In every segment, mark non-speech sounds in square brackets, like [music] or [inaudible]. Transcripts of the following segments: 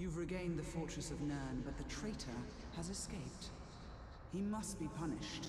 You've regained the fortress of Nurn, but the traitor has escaped. He must be punished.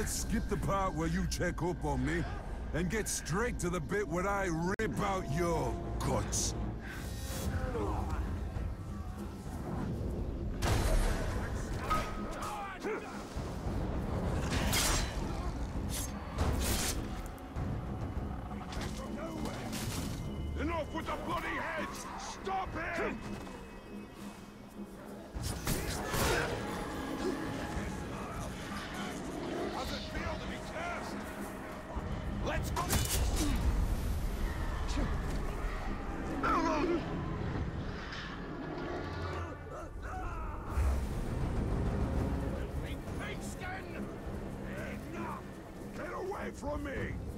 Let's skip the part where you check up on me and get straight to the bit where I rip out your guts. From me!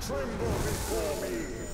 Tremble before me!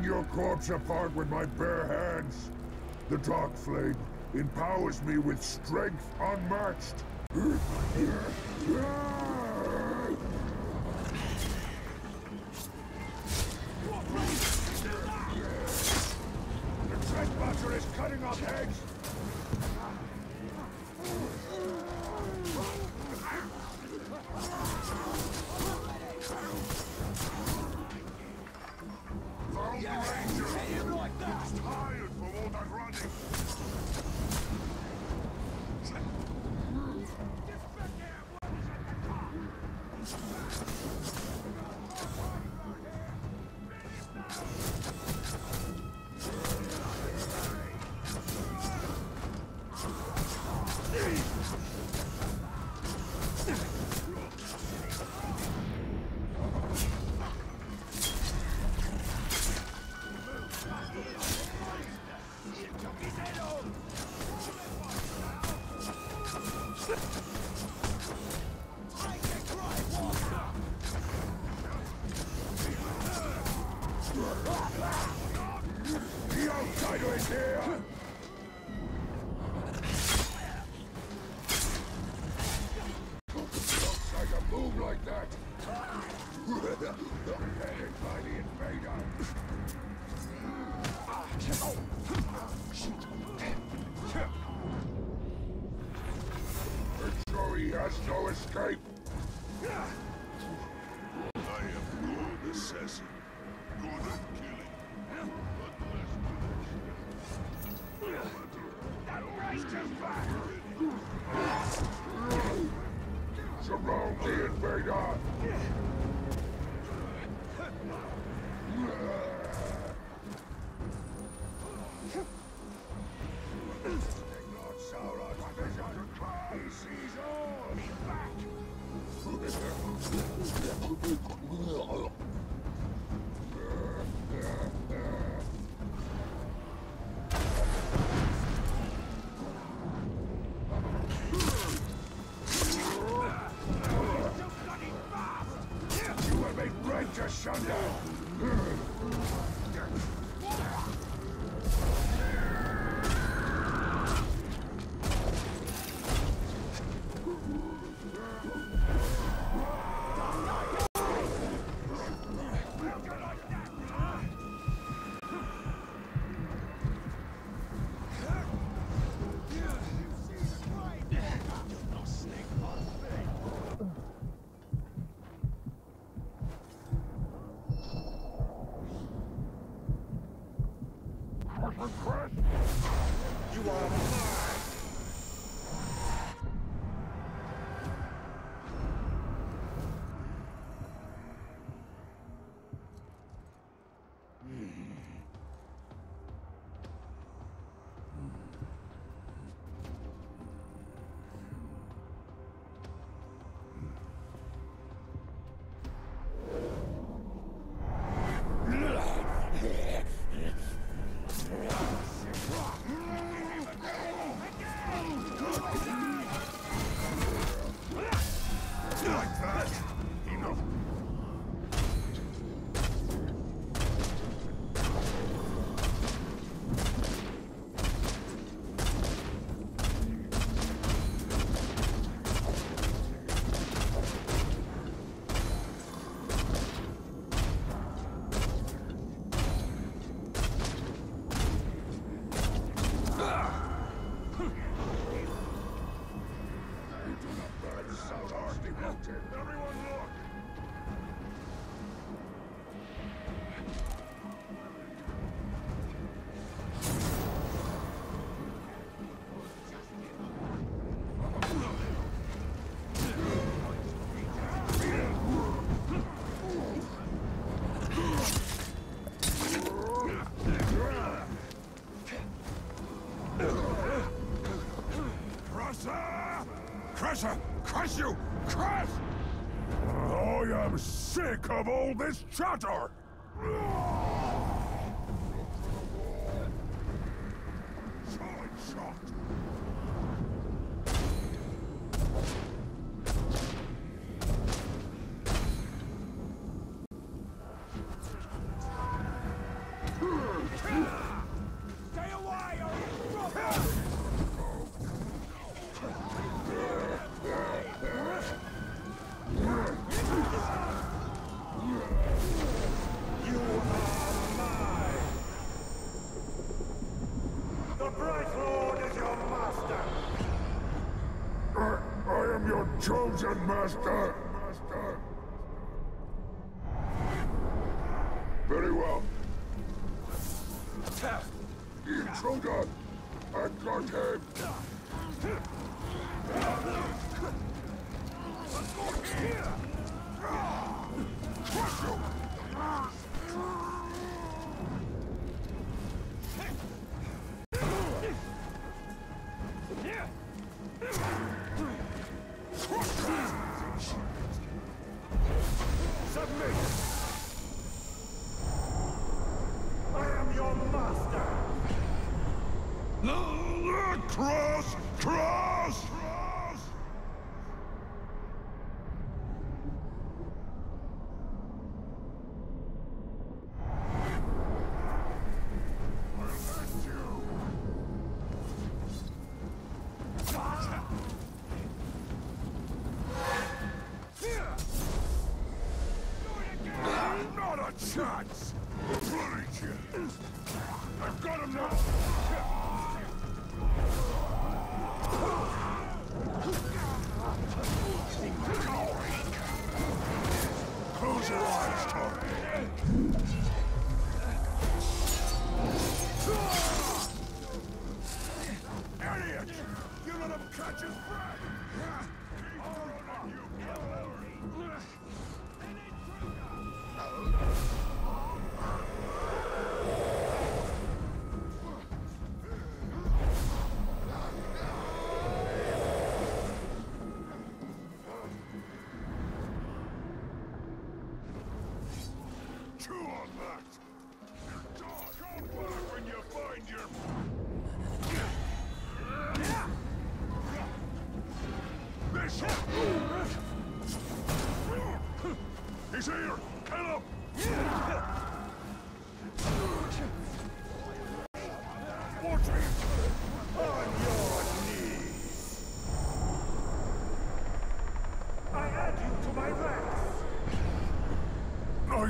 tearing your corpse apart with my bare hands. The Dark Flame empowers me with strength unmatched. of all this chatter! shot!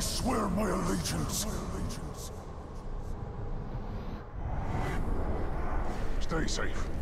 I swear my allegiance. Stay safe.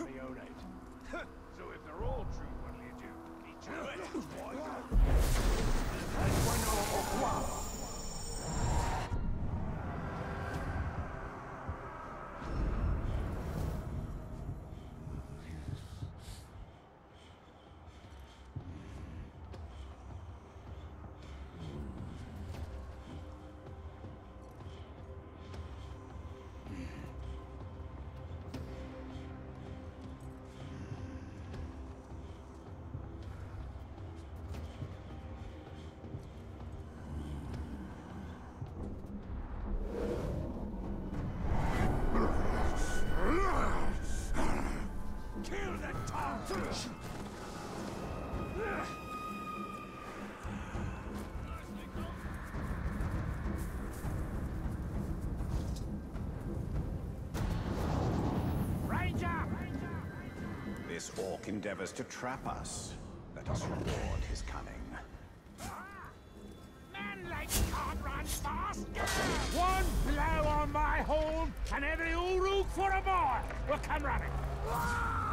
I'll orc endeavors to trap us. Let us reward his cunning. Man like can't run fast! One blow on my horn, and every Uruk for a boy will come running.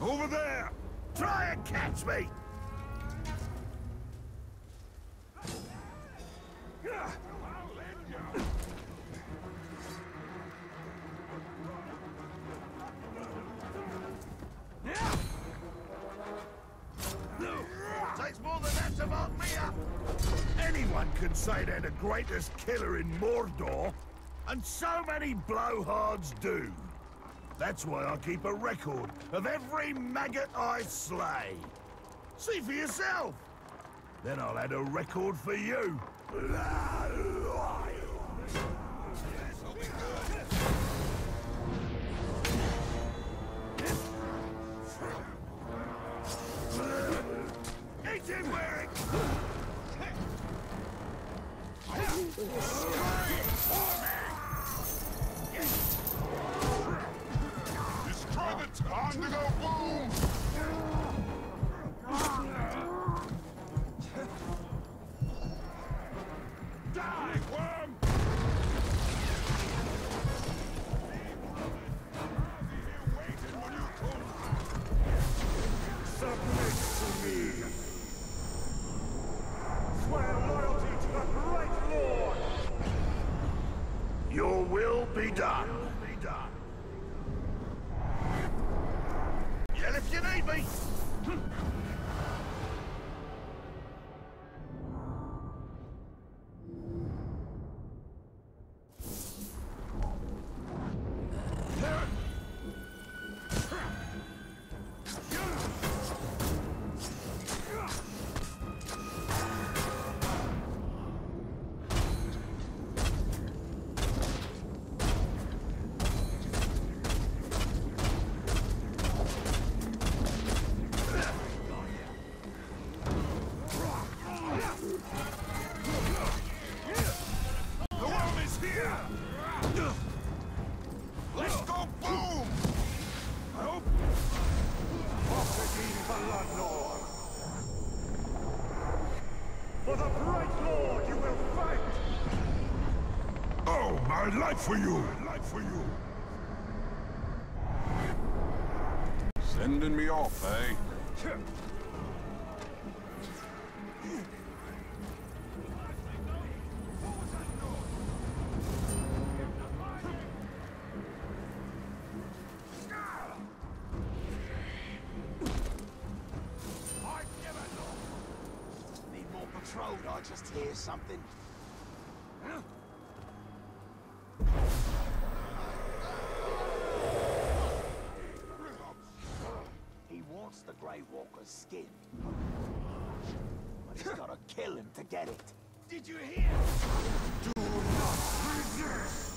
Over there! Try and catch me! Takes more than that to me up! Anyone can say they're the greatest killer in Mordor, and so many blowhards do. That's why I keep a record of every maggot I slay. See for yourself. Then I'll add a record for you. Eat him, Warwick! We're going. life for you. Life for you. Sending me off, eh? I just hear something. skin. But it's gotta kill him to get it. Did you hear? Do not resist!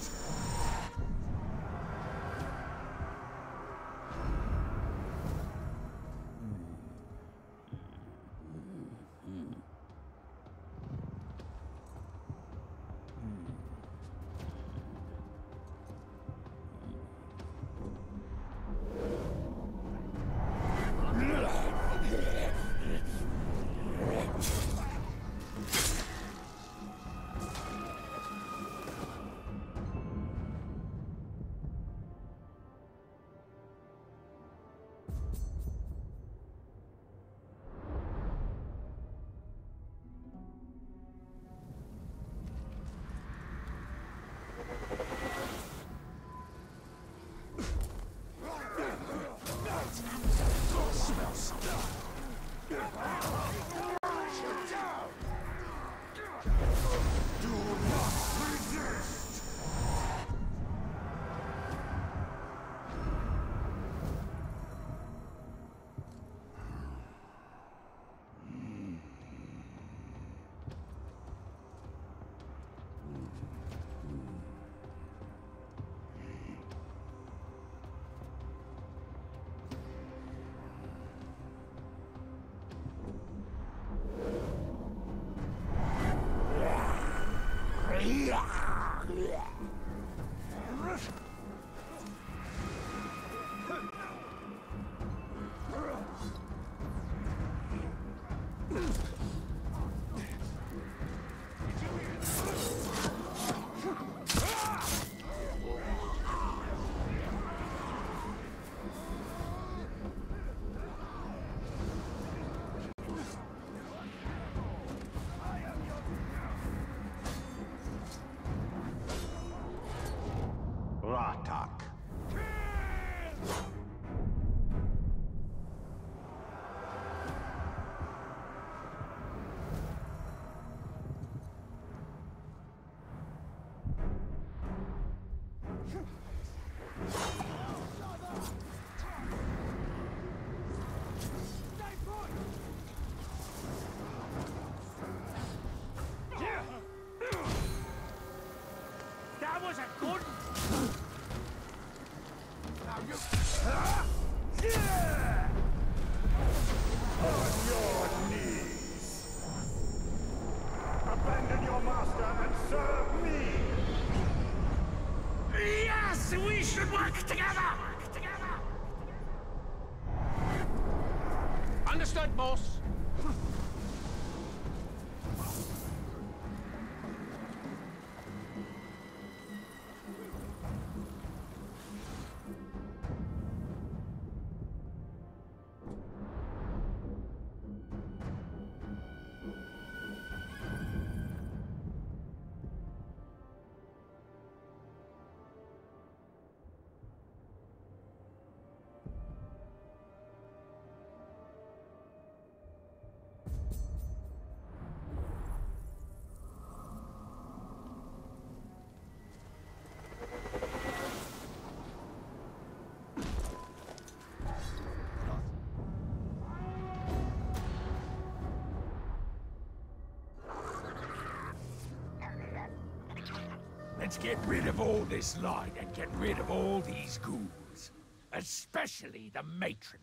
Let's get rid of all this light and get rid of all these ghouls. Especially the matron.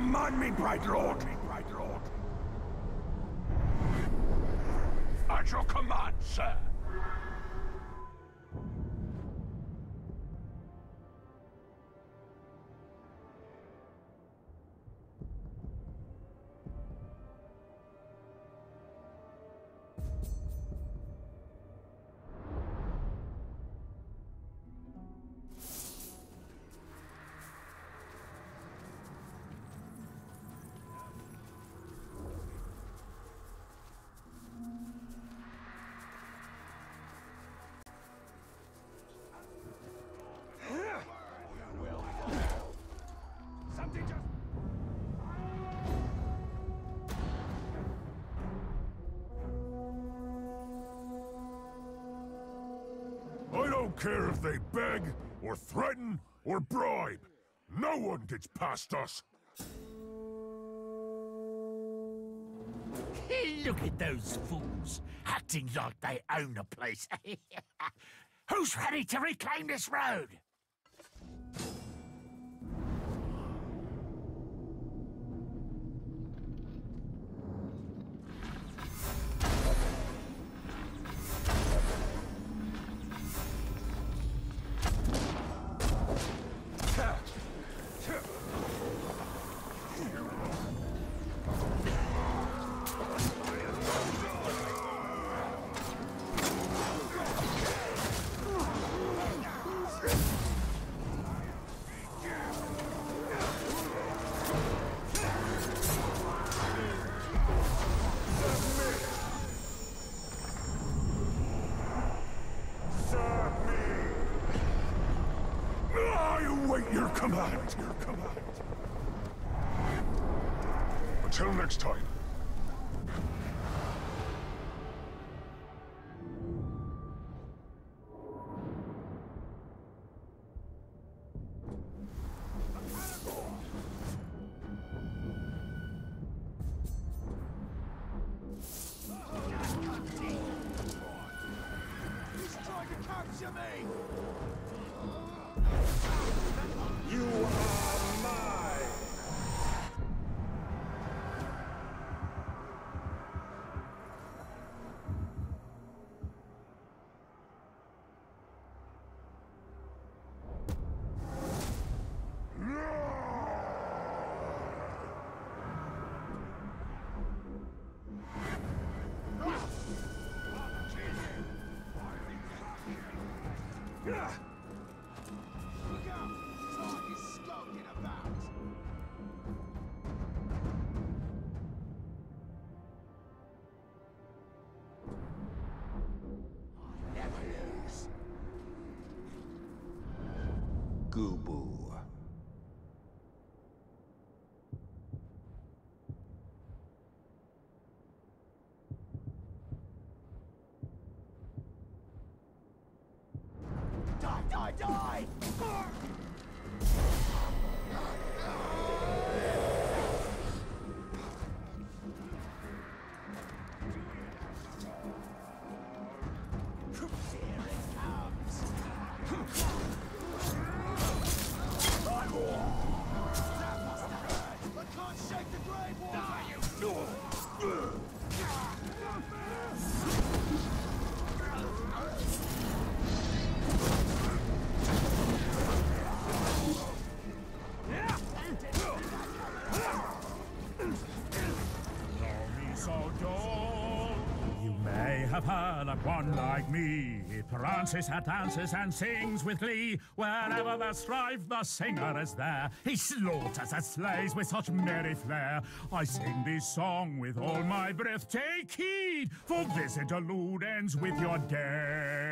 Command me, Bright Lord! Care if they beg, or threaten, or bribe. No one gets past us. [laughs] Look at those fools, acting like they own the place. [laughs] Who's ready to reclaim this road? Gubu. Die, die, die! One like me. He prances at dances and sings with glee. Wherever there's strife, the singer is there. He slaughters and slays with such merry flair. I sing this song with all my breath. Take heed, for this interlude ends with your death.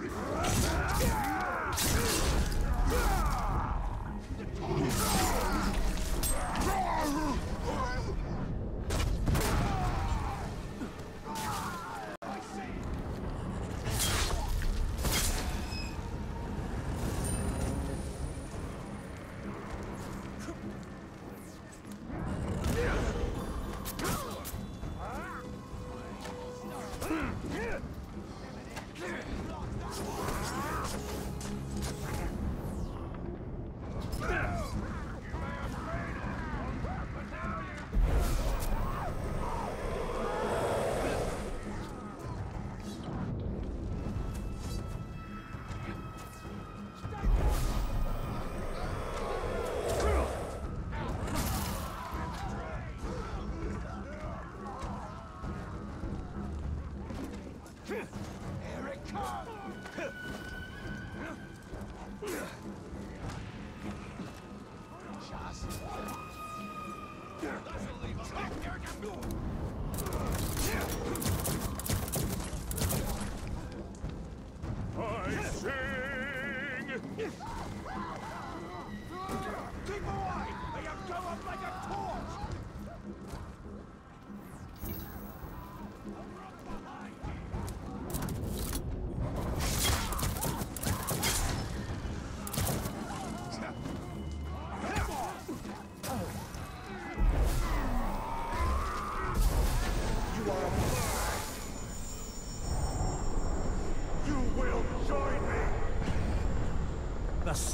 trick.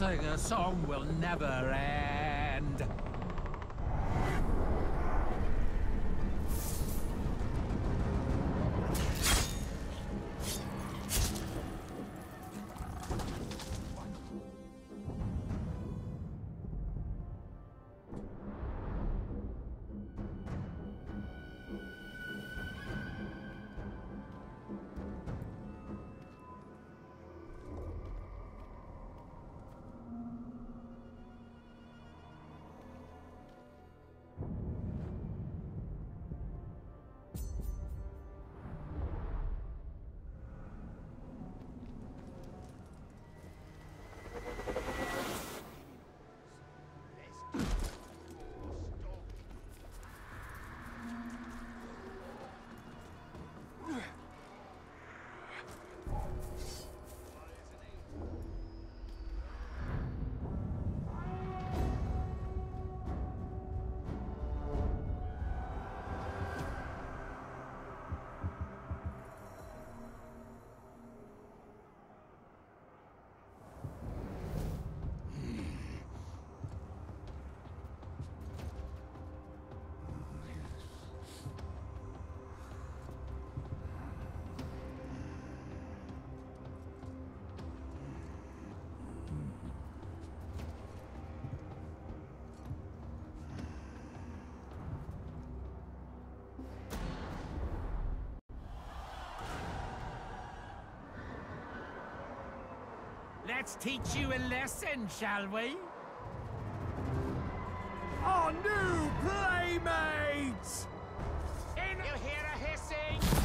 The singer-song will never end. Let's teach you a lesson, shall we? Our new playmates! In you hear a hissing?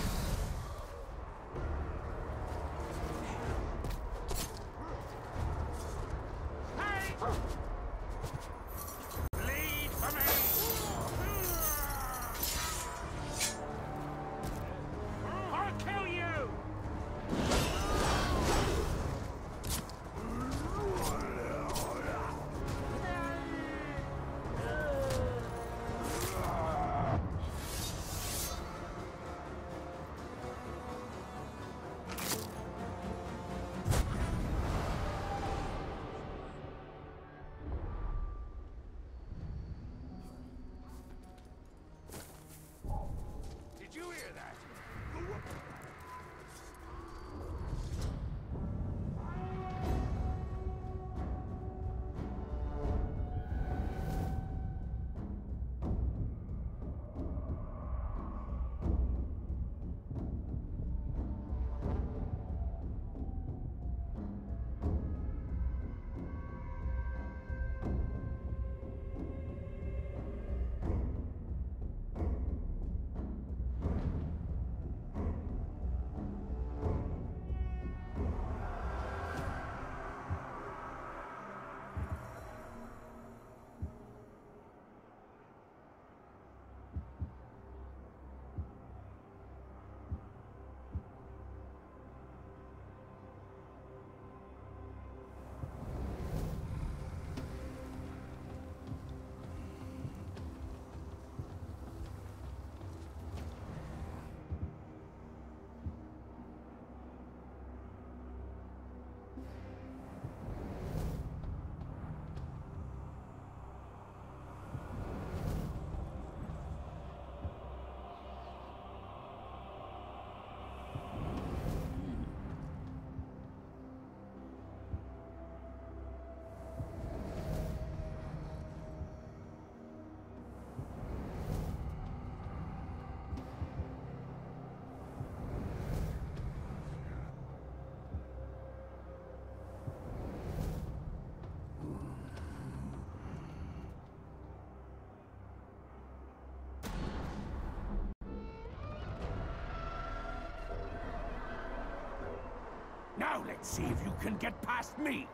Now let's see if you can get past me.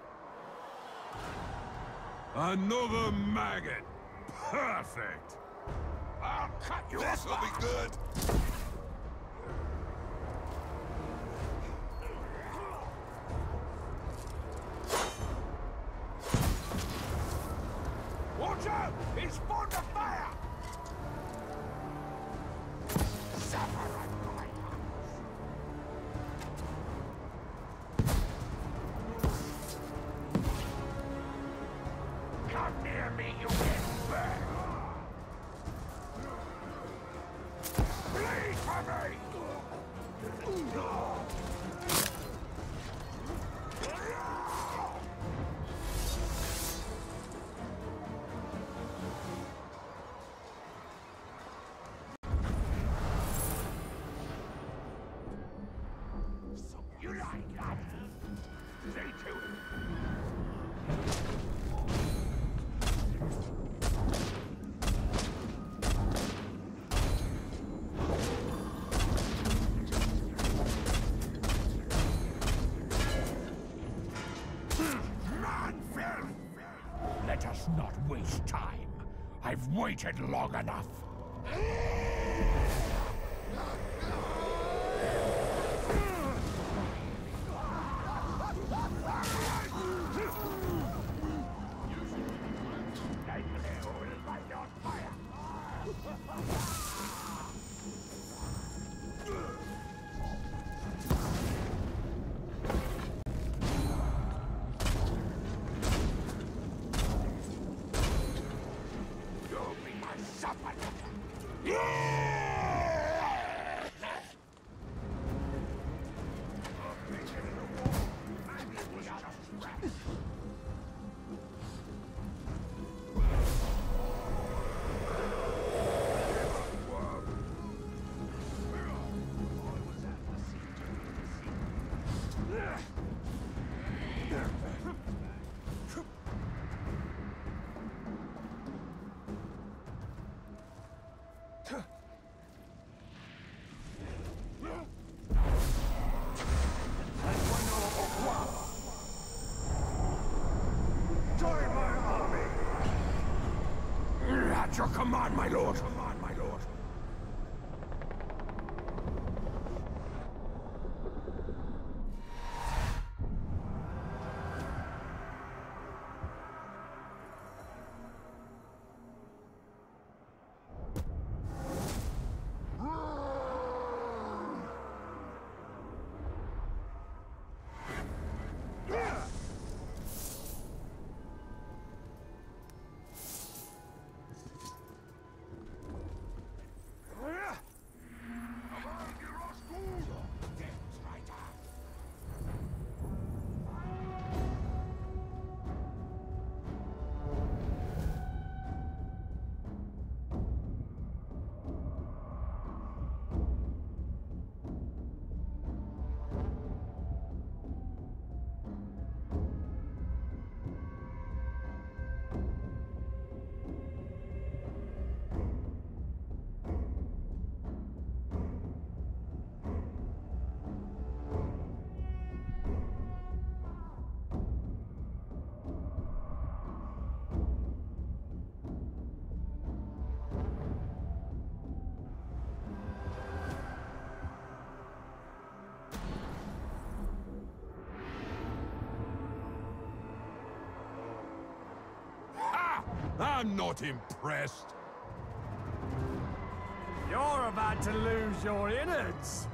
Another maggot! Perfect! I'll cut you off. This'll be good! Let us not waste time. I've waited long enough. At your I'm not impressed. You're about to lose your innards.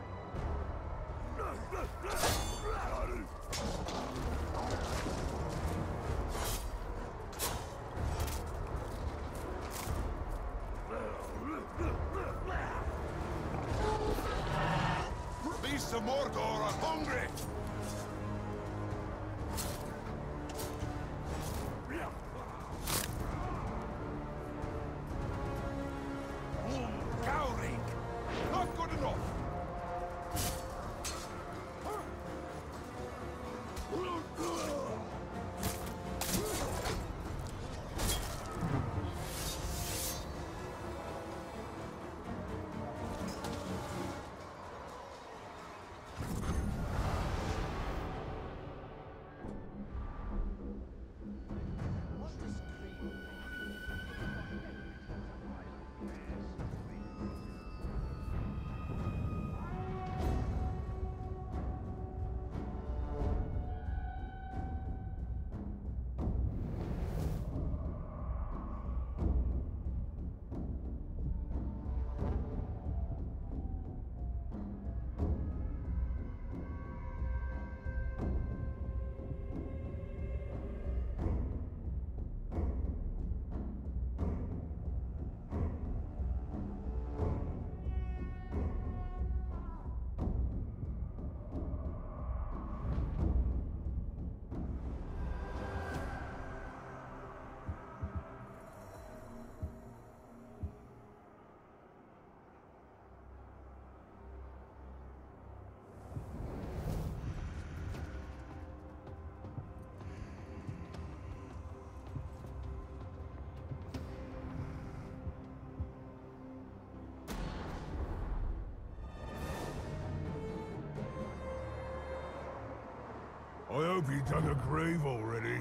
Hope you dug a grave already.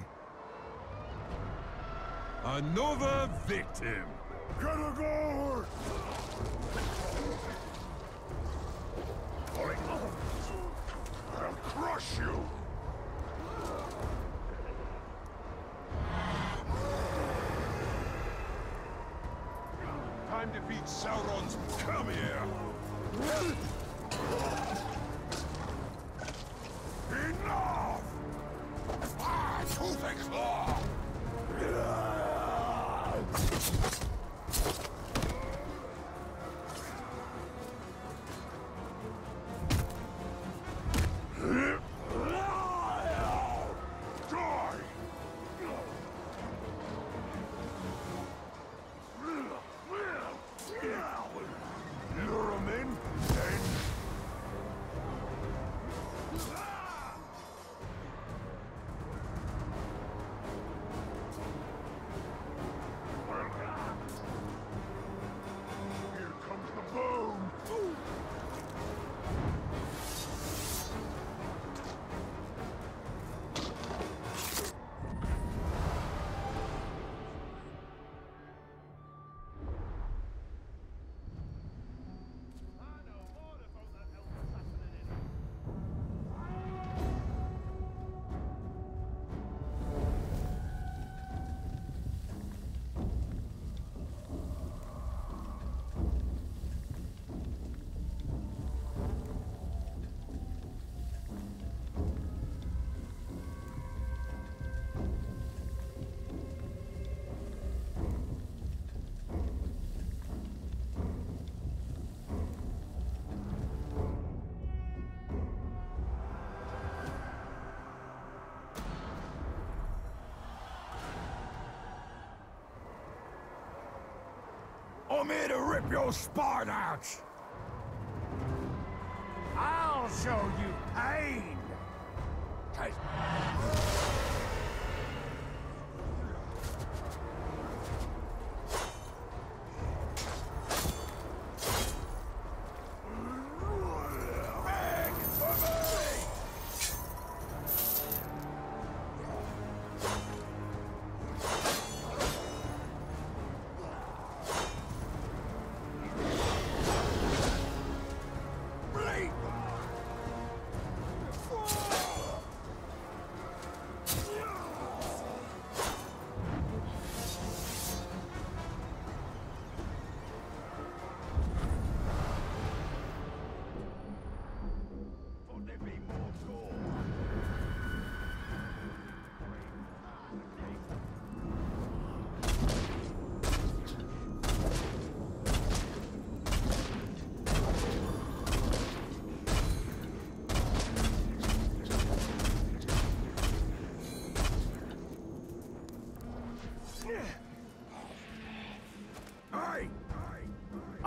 Another victim! Get a guard! I'm here to rip your spine out! I'll show you pain! Taste-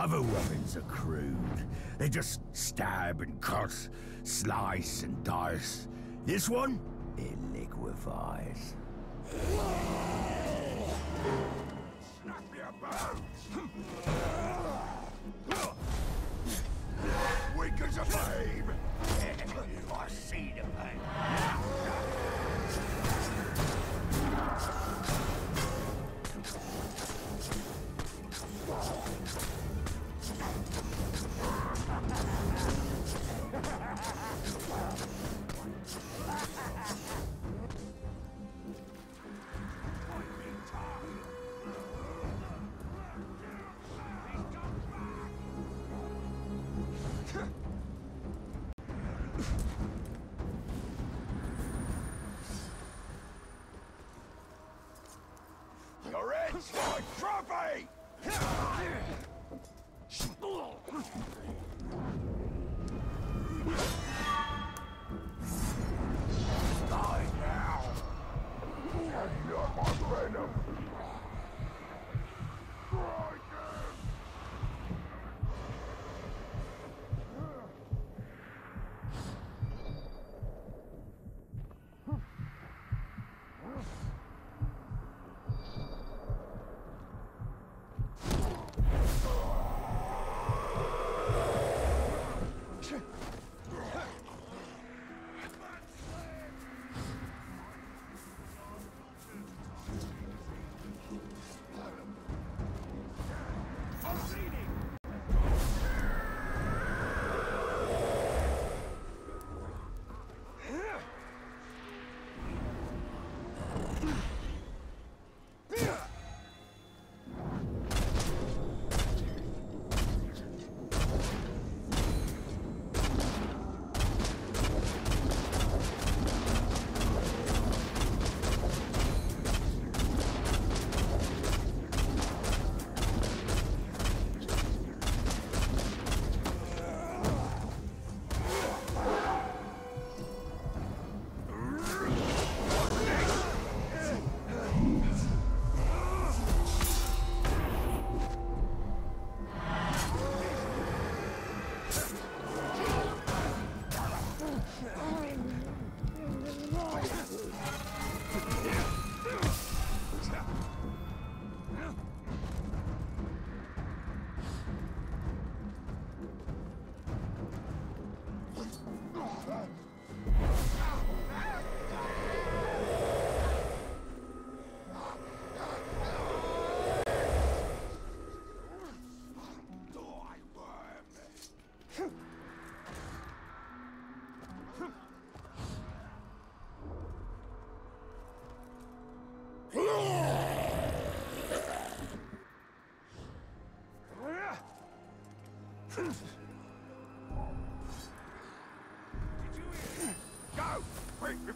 Other weapons are crude. They just stab and cut, slice and dice. This one, it liquefies.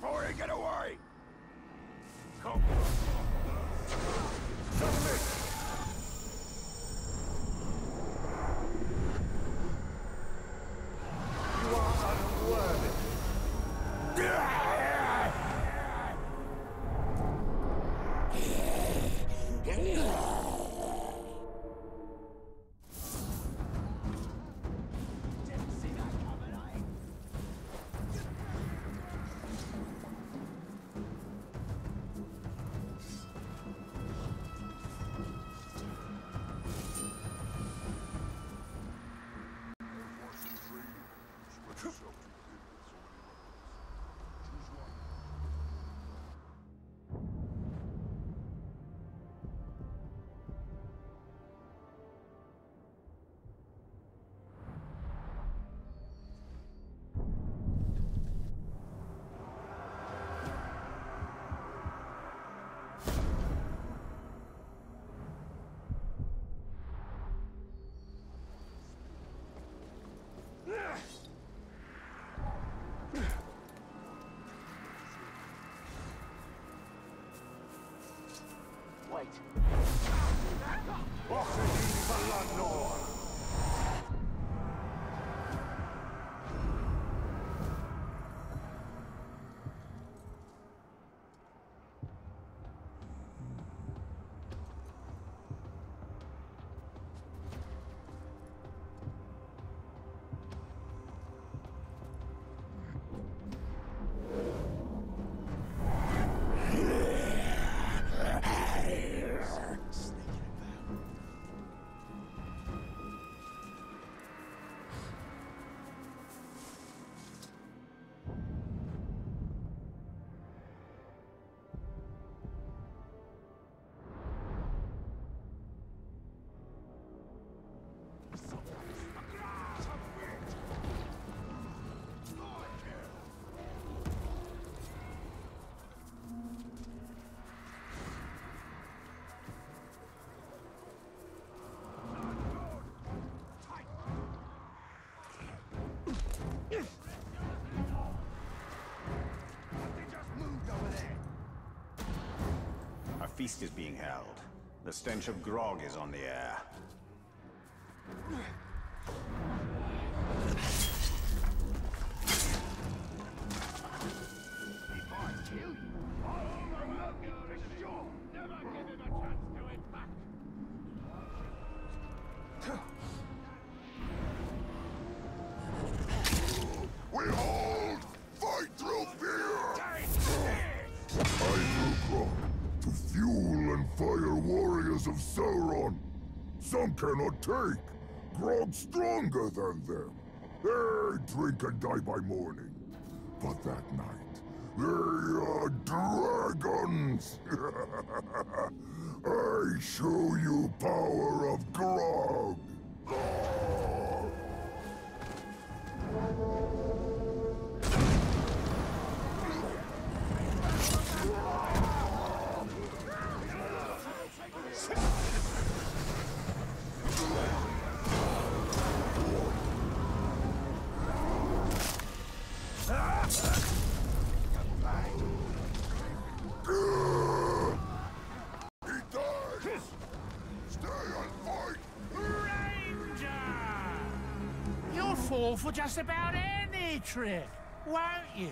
Before you get fight! Boxe! Feast is being held. The stench of grog is on the air. We hold! Fight through fear! I knew Grog to fuel and fire warriors of Sauron. Some cannot take. Grog stronger than them. They drink and die by morning. But that night, they are dragons! [laughs] I show you power of Grog! For just about any trick, won't you?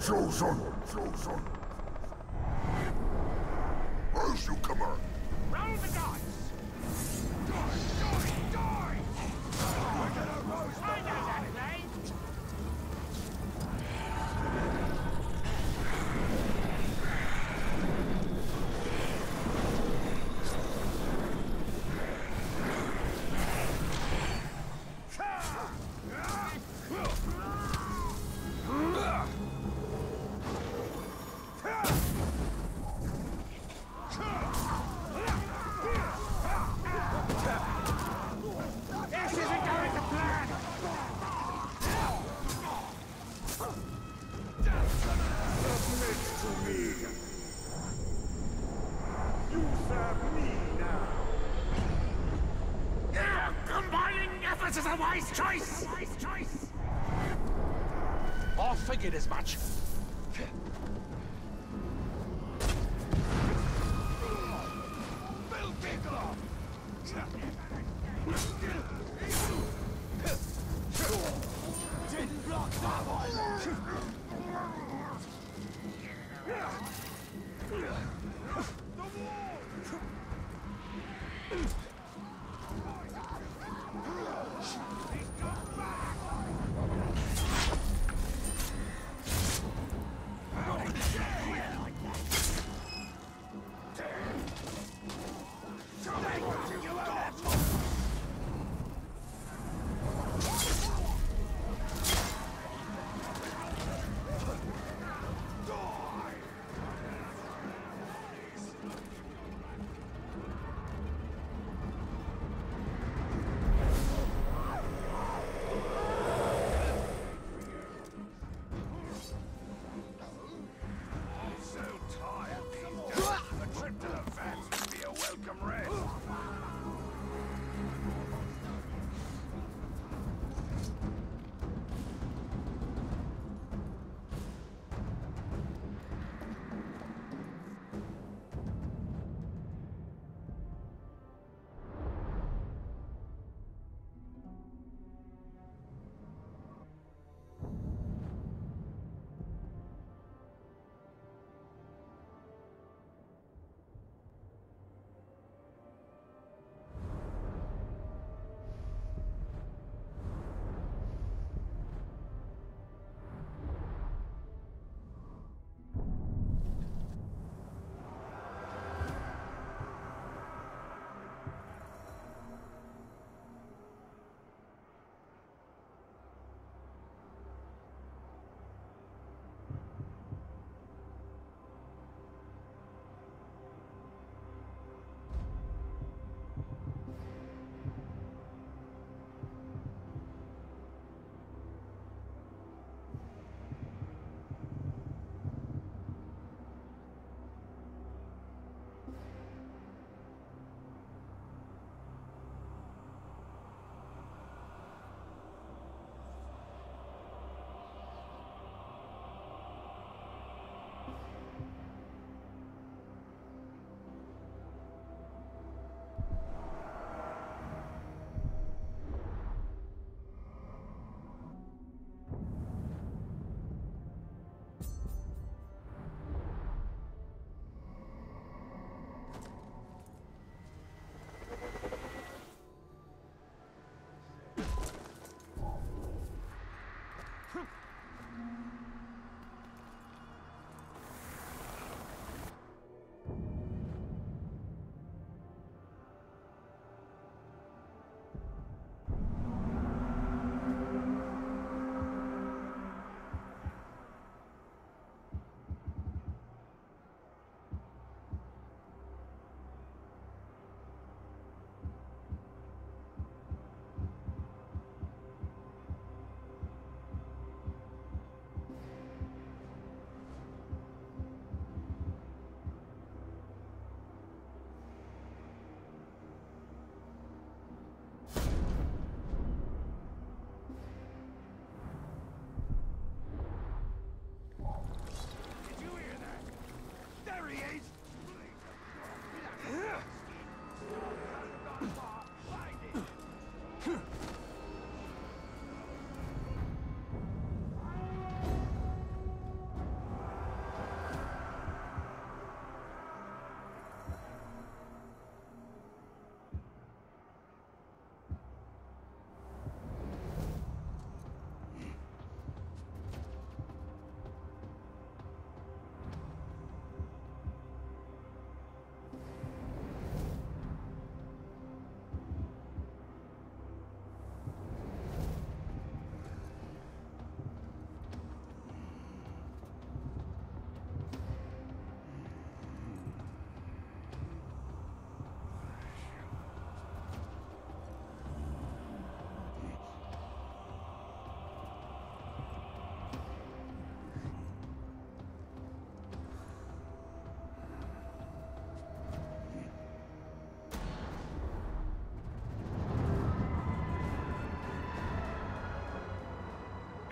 Chosen.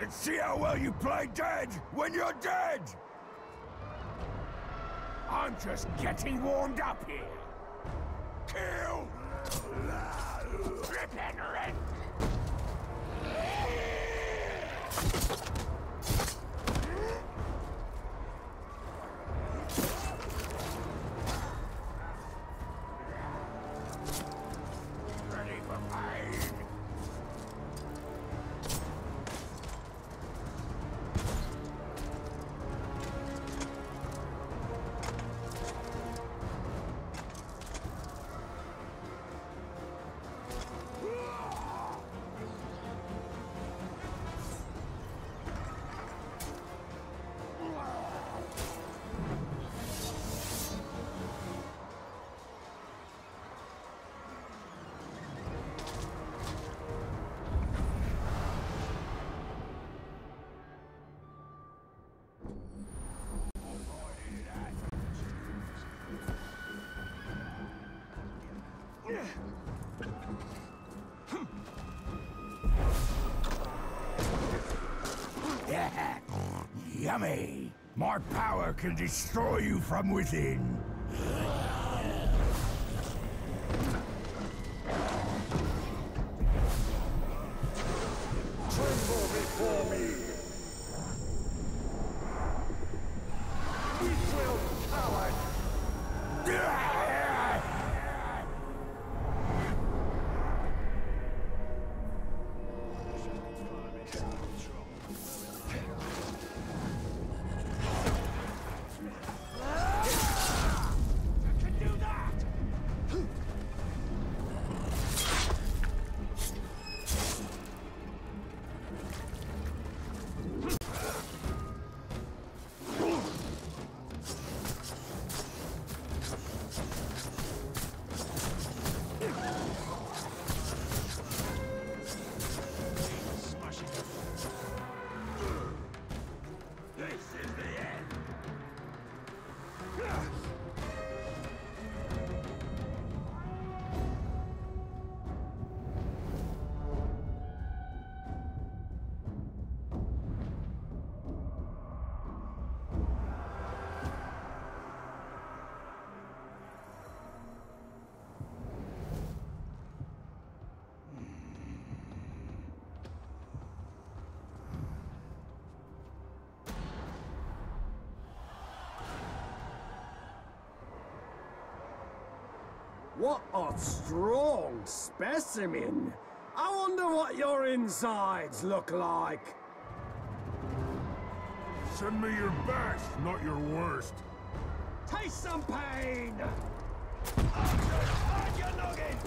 See how well you play dead when you're dead! I'm just getting warmed up here. [laughs] Yummy! My power can destroy you from within. What a strong specimen! I wonder what your insides look like. Send me your best, not your worst. Taste some pain! On your noggins!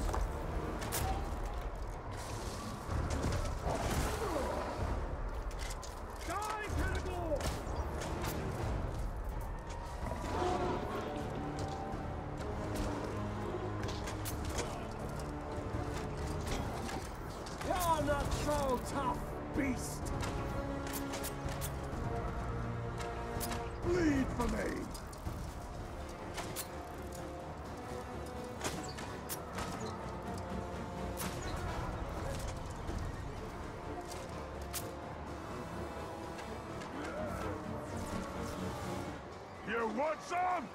Want some?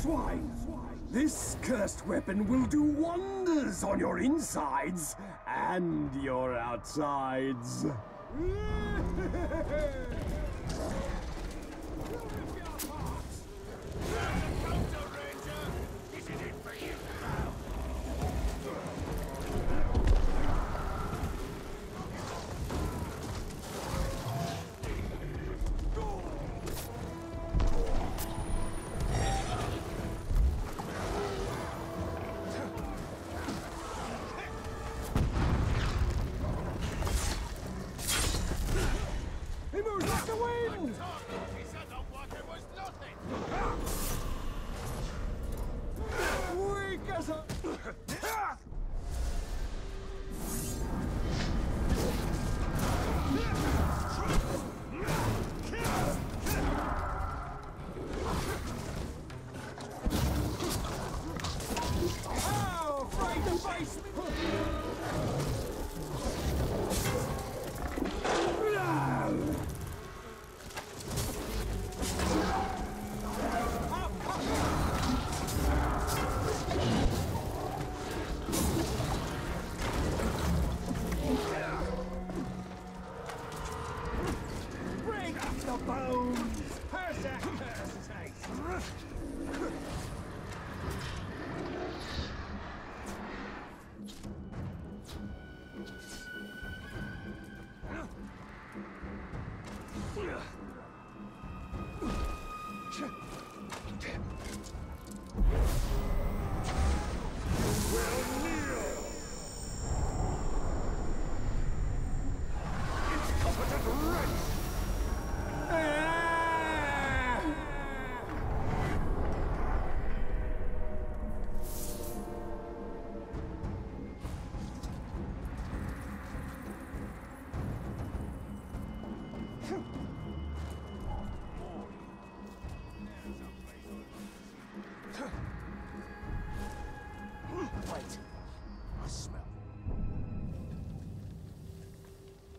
Swine! This cursed weapon will do wonders on your insides and your outsides. [laughs] [laughs]